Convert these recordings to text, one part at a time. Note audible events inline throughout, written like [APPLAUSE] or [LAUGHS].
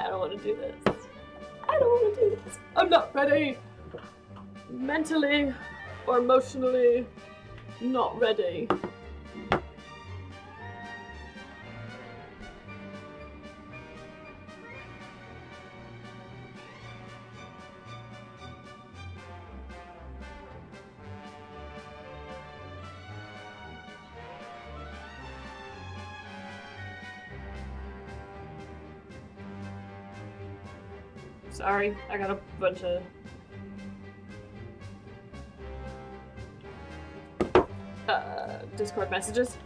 I don't want to do this. I don't want to do this. I'm not ready. Mentally or emotionally, not ready. Sorry, I got a bunch of. Uh, Discord messages.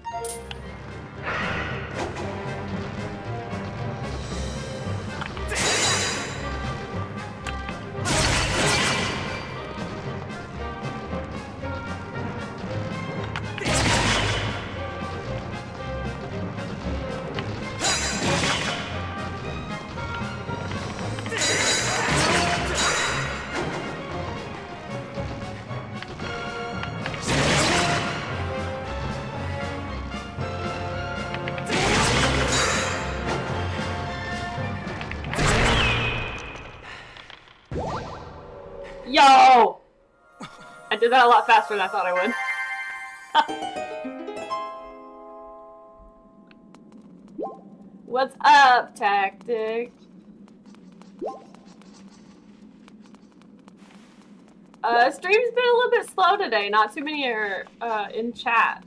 I did that a lot faster than I thought I would. [LAUGHS] What's up, Tactic? Uh, stream's been a little bit slow today. Not too many are uh, in chat.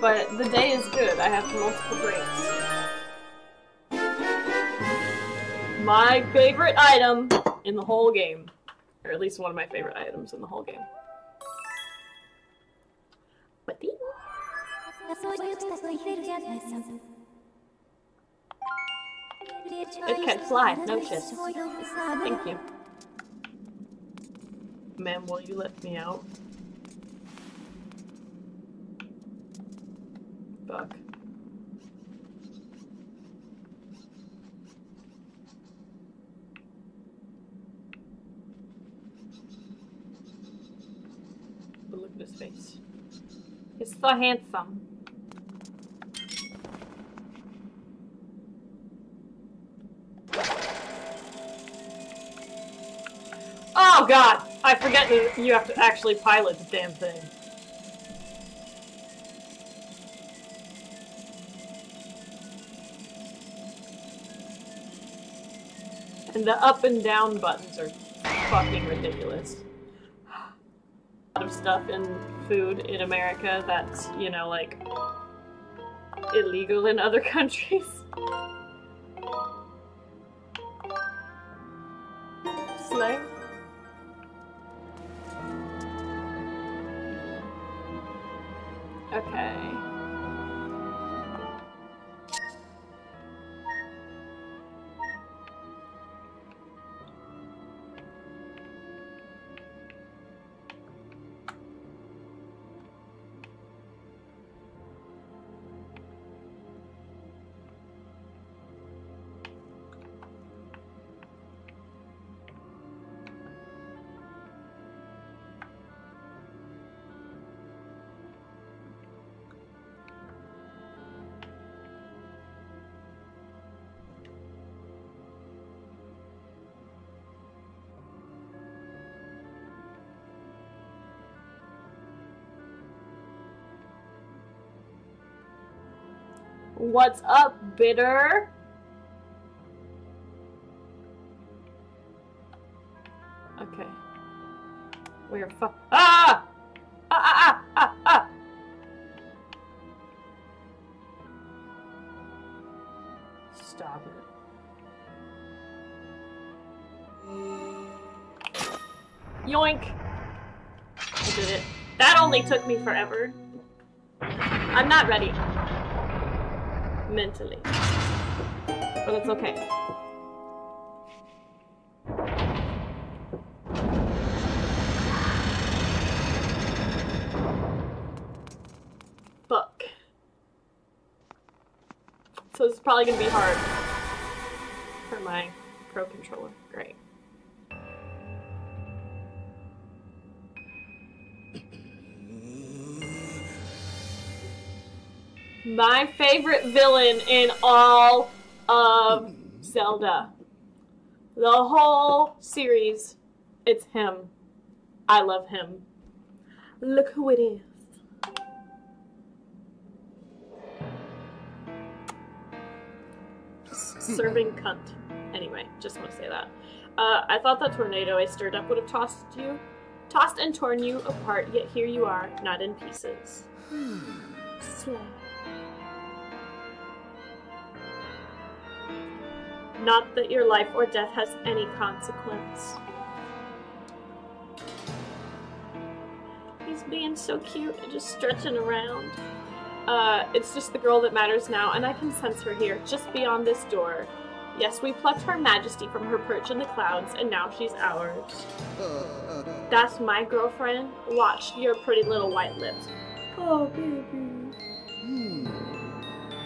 But the day is good. I have multiple drinks. My favorite item in the whole game. Or at least one of my favorite items in the whole game. But the... It can fly, no shit. Thank you. Ma'am, will you let me out? Fuck. So handsome. Oh god! I forget that you have to actually pilot the damn thing. And the up and down buttons are fucking ridiculous. A lot of stuff in food in America that's, you know, like illegal in other [LAUGHS] countries. What's up, bitter? Okay. Where fuck? Ah! Ah! Ah! Ah! Ah! ah! Stop it. Yoink! I did it. That only took me forever. I'm not ready. Mentally. But it's okay. Fuck. So this is probably gonna be hard for my pro controller. Great. My favorite villain in all of Zelda. The whole series, it's him. I love him. Look who it is. Serving cunt. Anyway, just want to say that. Uh, I thought that tornado I stirred up would have tossed you, tossed and torn you apart, yet here you are, not in pieces. Slay. Not that your life or death has any consequence. He's being so cute and just stretching around. Uh, it's just the girl that matters now, and I can sense her here, just beyond this door. Yes, we plucked her majesty from her perch in the clouds, and now she's ours. That's my girlfriend. Watch your pretty little white lips. Oh, baby.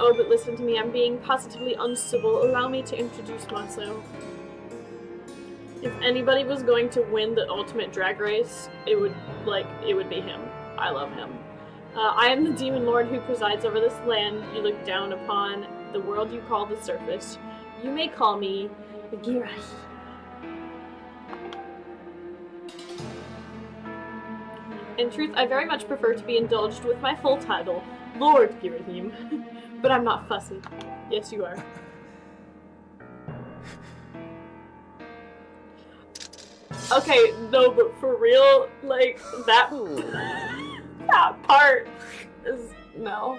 Oh, but listen to me, I'm being positively uncivil. Allow me to introduce myself. If anybody was going to win the ultimate drag race, it would, like, it would be him. I love him. Uh, I am the demon lord who presides over this land you look down upon, the world you call the surface. You may call me Ghirahim. In truth, I very much prefer to be indulged with my full title, Lord Ghirahim. [LAUGHS] but I'm not fussy. Yes, you are. Okay, no, but for real, like, that, [LAUGHS] that part is, no.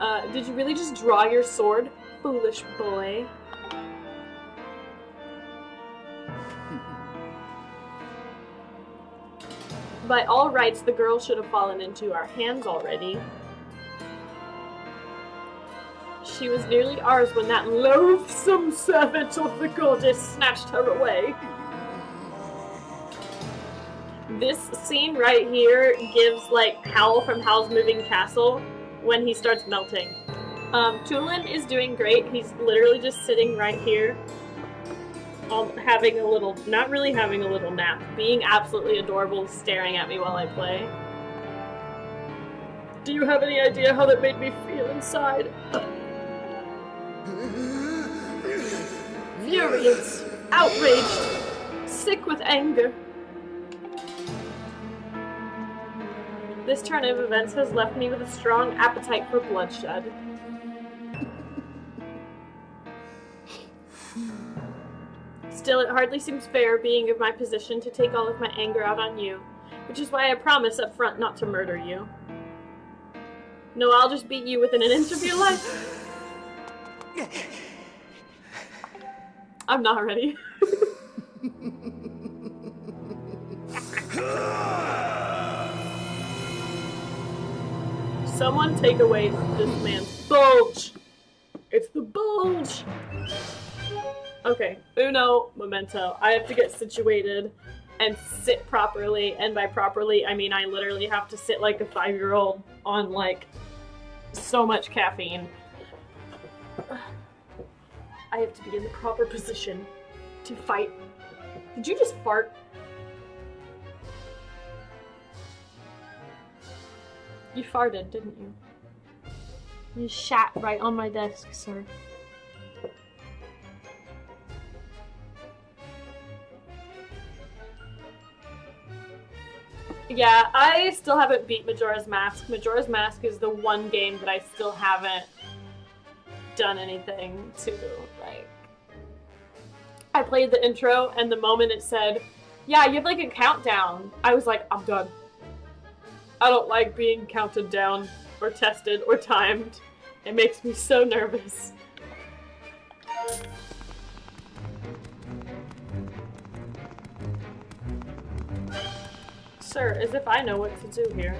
Uh, did you really just draw your sword, foolish boy? By all rights, the girl should have fallen into our hands already. She was nearly ours when that loathsome servant of the goddess snatched her away. This scene right here gives like Howl from Howl's Moving Castle when he starts melting. Um, Tulin is doing great. He's literally just sitting right here, um, having a little, not really having a little nap, being absolutely adorable, staring at me while I play. Do you have any idea how that made me feel inside? Furious, outraged, sick with anger. This turn of events has left me with a strong appetite for bloodshed. Still, it hardly seems fair, being of my position, to take all of my anger out on you, which is why I promise up front not to murder you. No, I'll just beat you within an inch of your life. I'm not ready. Someone take away this man's bulge. It's the bulge. Okay, uno memento. I have to get situated and sit properly, and by properly, I mean I literally have to sit like a five-year-old on like so much caffeine. I have to be in the proper position to fight. Did you just fart? You farted, didn't you? You shat right on my desk, sir. Yeah, I still haven't beat Majora's Mask. Majora's Mask is the one game that I still haven't done anything to. Like, I played the intro, and the moment it said, "Yeah, you have like a countdown," I was like, "I'm done." I don't like being counted down, or tested, or timed. It makes me so nervous. Sir, as if I know what to do here.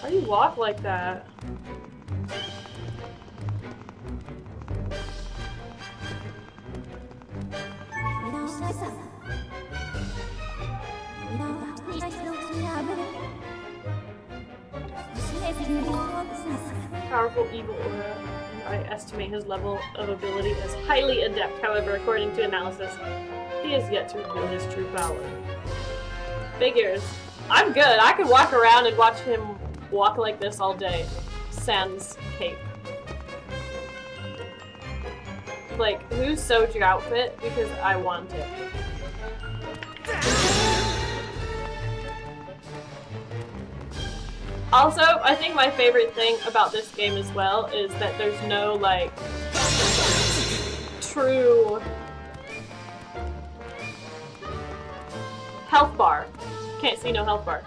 How do you walk like that? Powerful evil aura. I estimate his level of ability as highly adept. However, according to analysis, he has yet to reveal his true power. Figures. I'm good. I could walk around and watch him walk like this all day. Sans cape. like who sewed your outfit because I want it. Also, I think my favorite thing about this game as well is that there's no like true health bar. Can't see no health bar.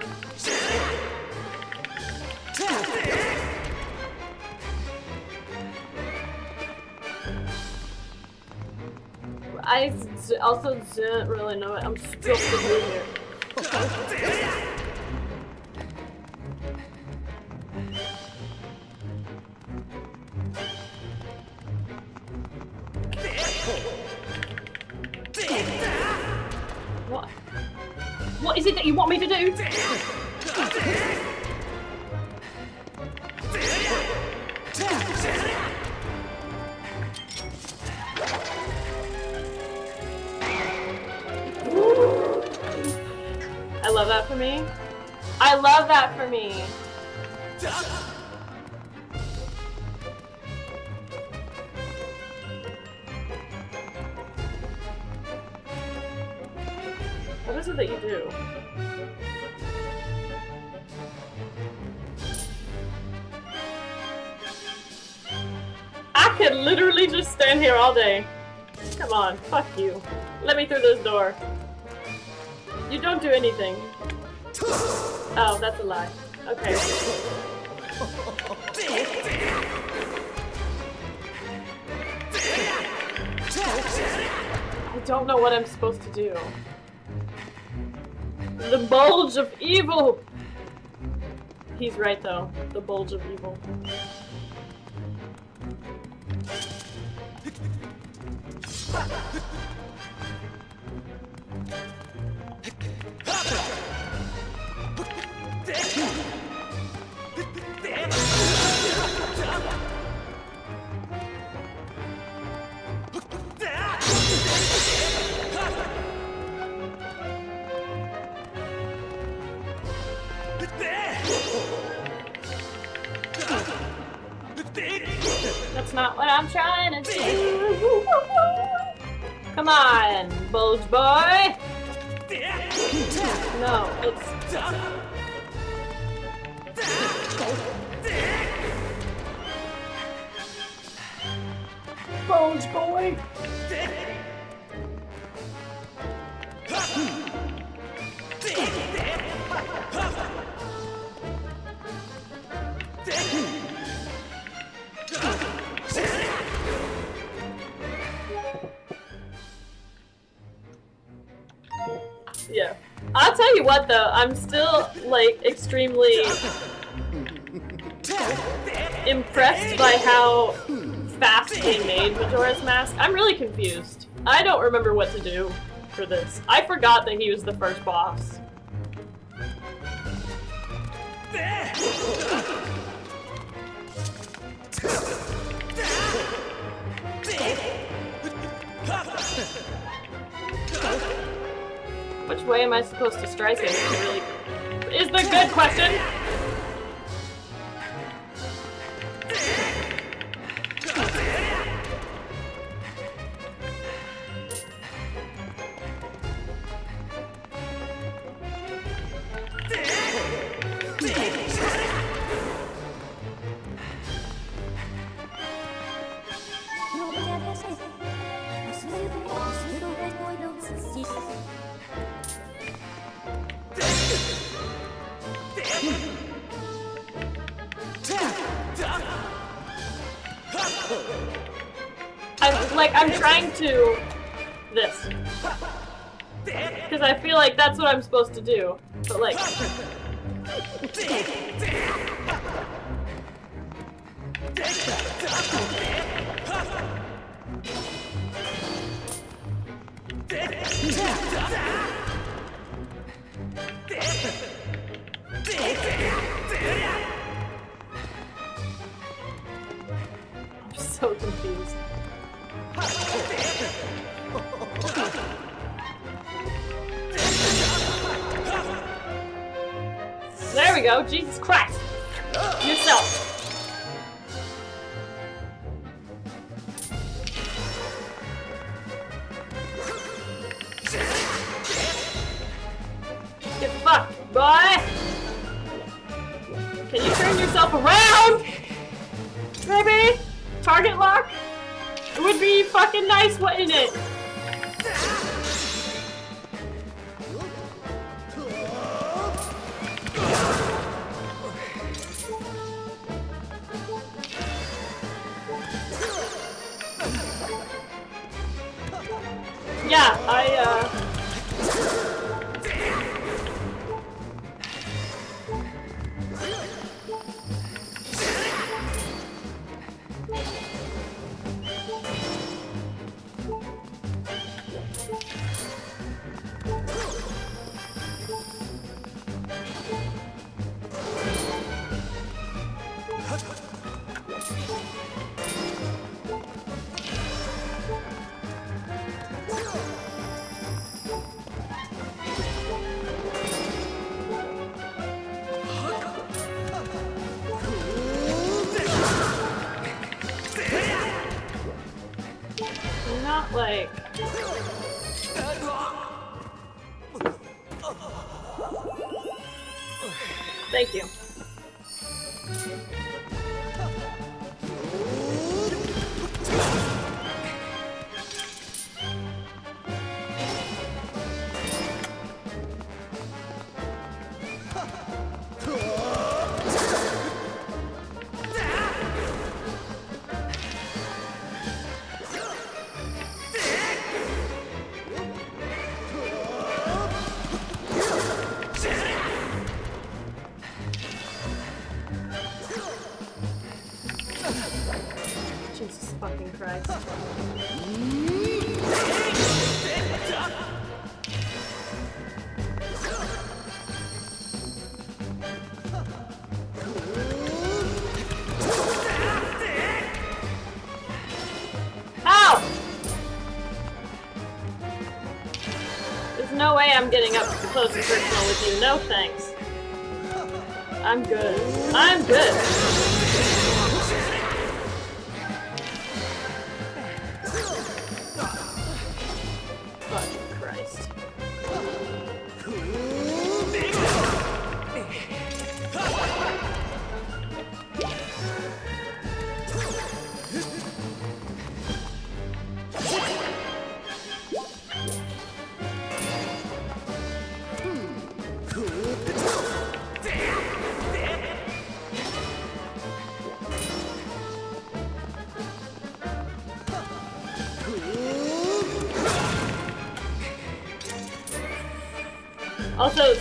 I also didn't really know it. I'm still do here. What? What is it that you want me to do? Me. What is it that you do? I could literally just stand here all day. Come on, fuck you. Let me through this door. You don't do anything. Oh, that's a lie. Okay. I don't know what I'm supposed to do. The bulge of evil! He's right though. The bulge of evil. Yeah. I'll tell you what though, I'm still like extremely impressed by how fast they made Majora's Mask. I'm really confused. I don't remember what to do for this. I forgot that he was the first boss. Which way am I supposed to strike him? Really, is the good question. I like I'm trying to this. Because I feel like that's what I'm supposed to do, but like [LAUGHS] so confused. There we go, Jesus Christ! Yourself! Get fucked, boy! Can you turn yourself around? Maybe? Target lock? It would be fucking nice, wouldn't it? Thank you. Personal with you. No thanks. I'm good. I'm good.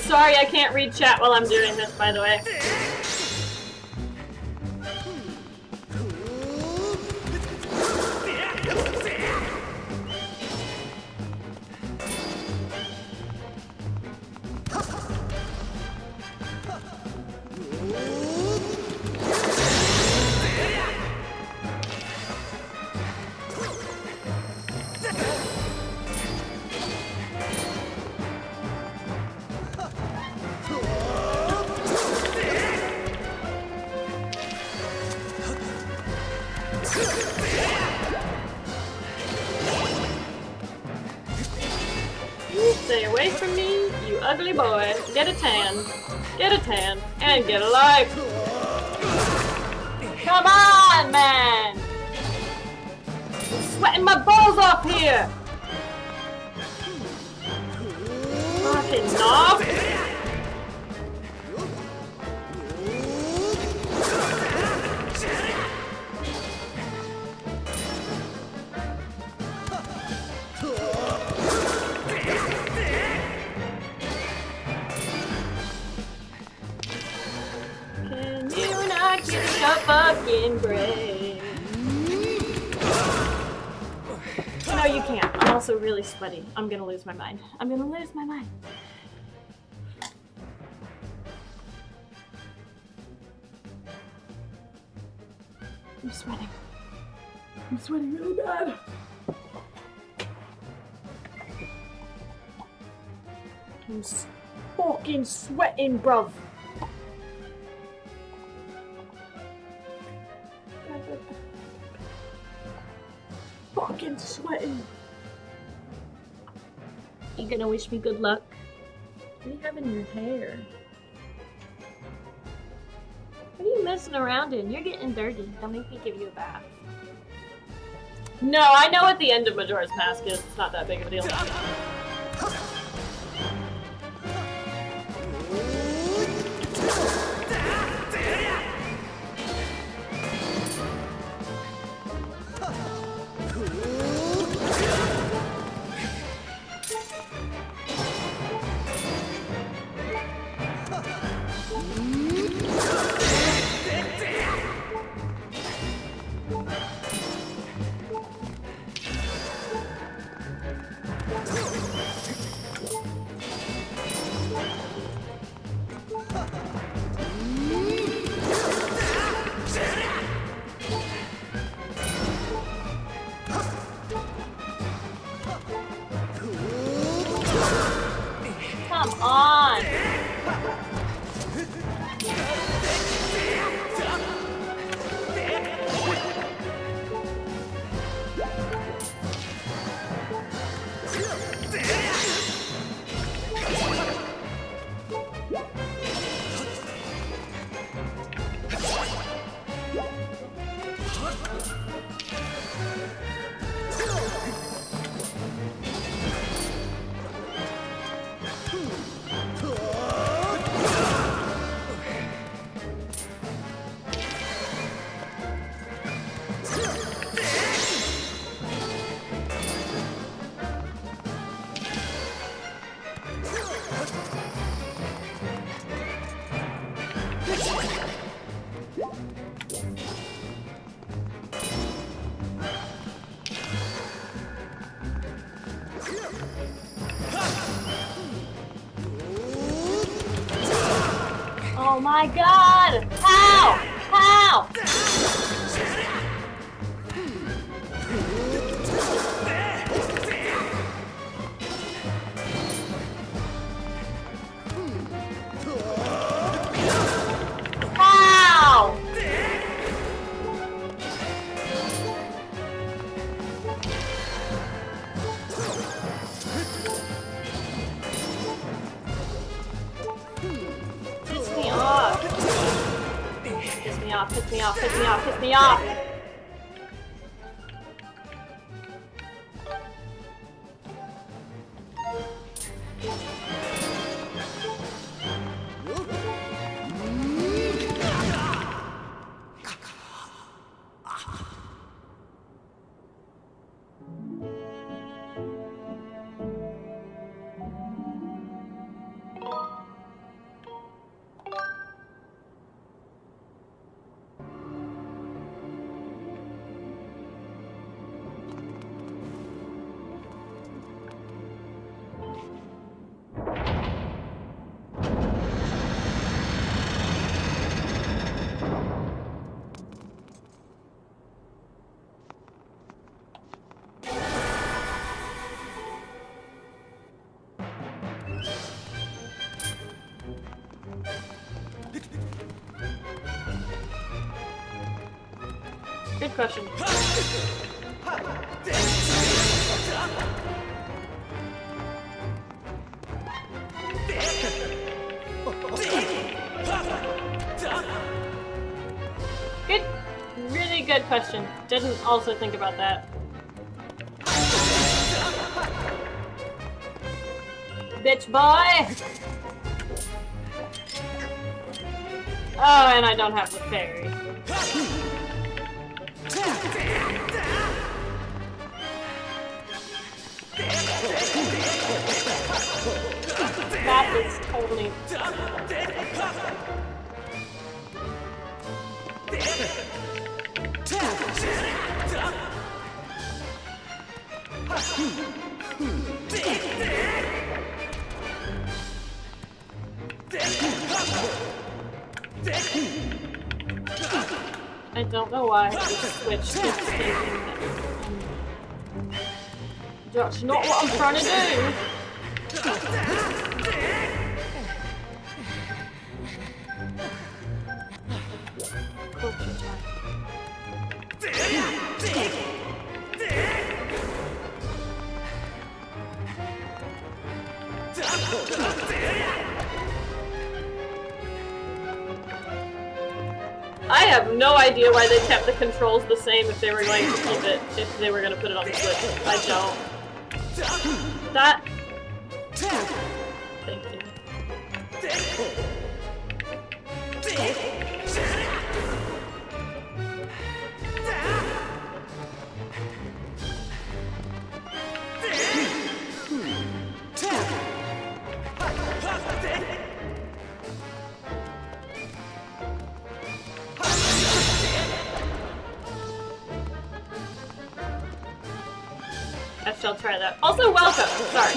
Sorry I can't read chat while I'm doing this, by the way. You boy. Get a tan. Get a tan. And get a life. Come on, man! I'm sweating my balls off here! Fucking knob! Sweaty. I'm gonna lose my mind. I'm gonna lose my mind. I'm sweating. I'm sweating really bad. I'm fucking sweating, bruv. gonna wish me good luck. What do you have in your hair? What are you messing around in? You're getting dirty. Don't make me give you a bath. No, I know what the end of Majora's Mask is. It's not that big of a deal. [LAUGHS] my god! How? Good question. Good, really good question. Didn't also think about that. Bitch boy! Oh, and I don't have the fairy. That is totally. I don't know why I just switched to thinking that. um, That's not what I'm trying to do! Culture time. Have no idea why they kept the controls the same if they were going to keep it, if they were going to put it on the Switch. I don't. That. Thank you. I shall try that. Also, welcome. Sorry.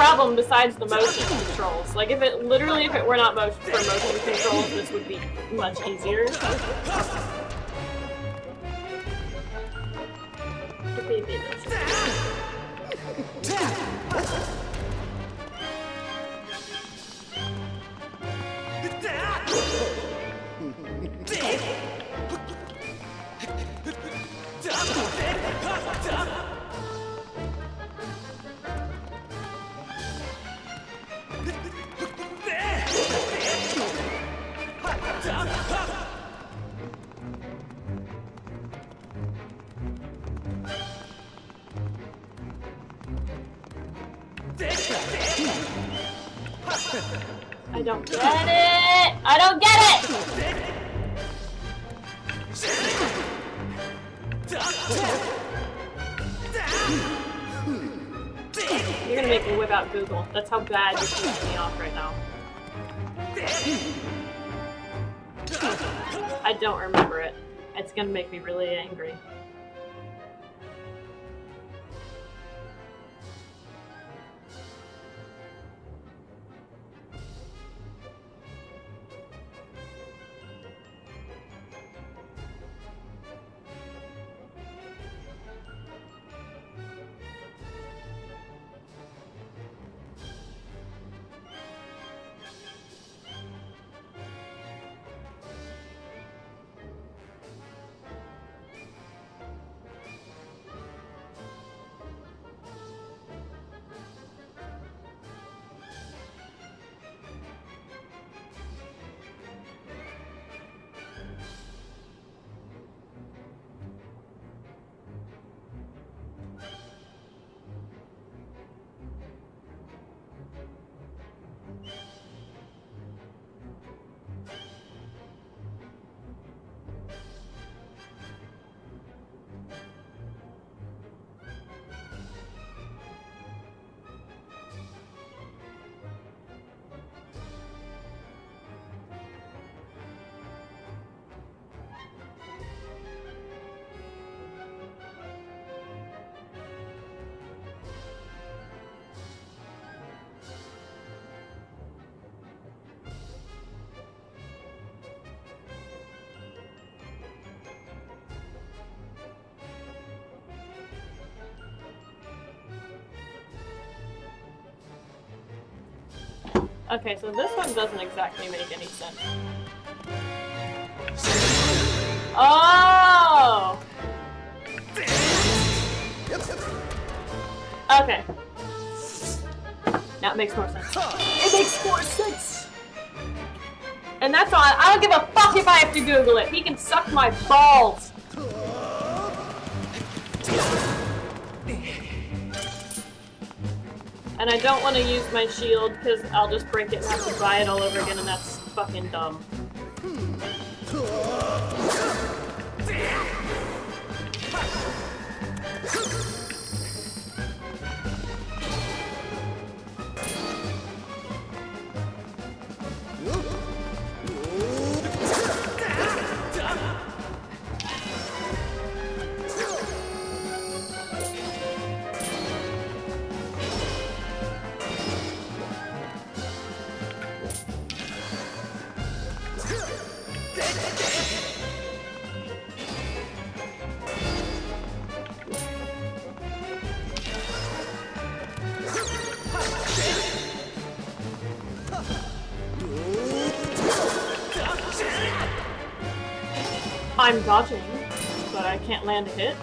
Problem besides the motion controls. Like if it literally if it were not motion for motion controls, this would be much easier. [LAUGHS] I don't get it! I don't get it! You're gonna make me whip out Google. That's how bad you're pissing me off right now. I don't remember it. It's gonna make me really angry. Okay, so this one doesn't exactly make any sense. Oh! Okay. Now it makes more sense. It makes more sense! And that's all. I don't give a fuck if I have to Google it. He can suck my balls. And I don't want to use my shield because I'll just break it and have to buy it all over again, and that's fucking dumb. Hmm. I'm dodging, but I can't land a hit.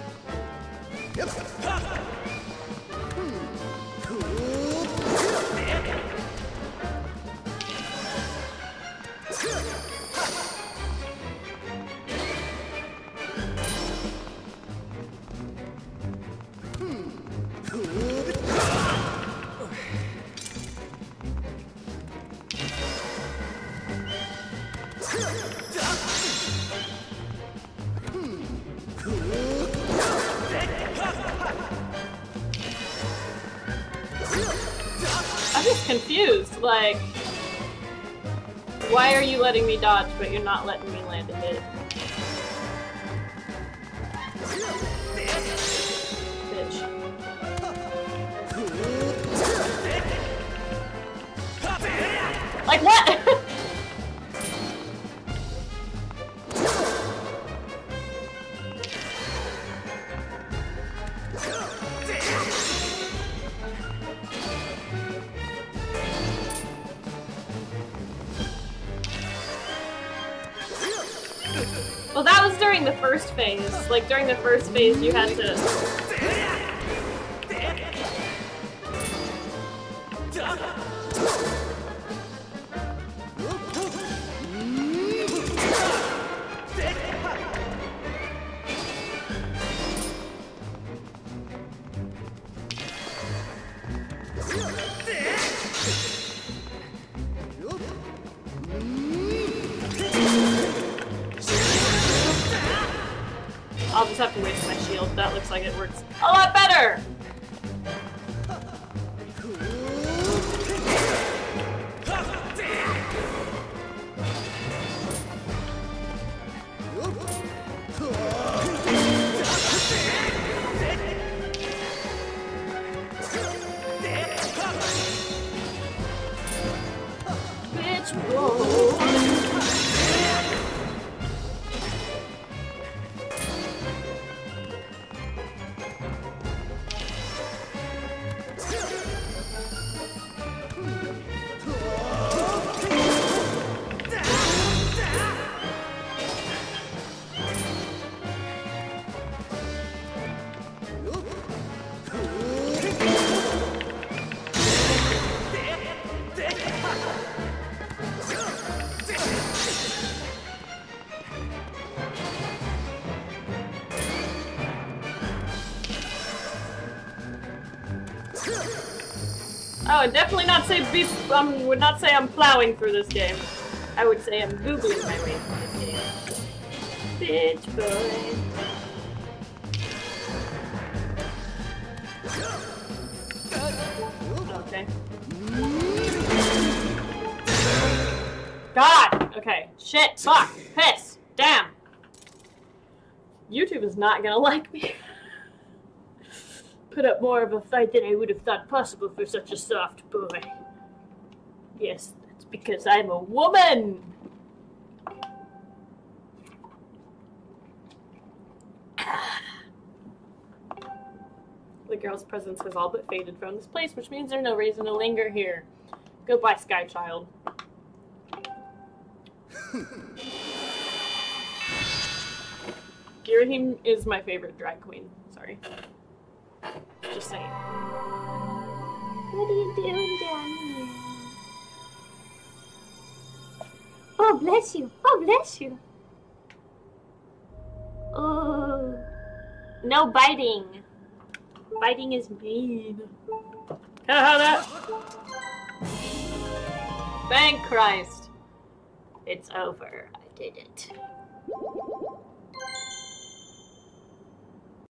But you're not letting me during the first phase. Like during the first phase, you had to. Whoa. Say beef. Um, would not say I'm plowing through this game. I would say I'm googling my way through this game. Bitch boy. God. Okay. Shit. Fuck. Piss. Damn. YouTube is not gonna like me. [LAUGHS] Put up more of a fight than I would have thought possible for such a soft boy. Yes, that's because I'm a woman. The girl's presence has all but faded from this place, which means there's no reason to linger here. Goodbye, Sky Child. Ghirahim is my favorite drag queen. Sorry. Just saying. What are you doing down here? Oh, bless you. Oh, bless you. Oh. No biting. Biting is mean. Can I have that? Thank Christ. It's over. I did it.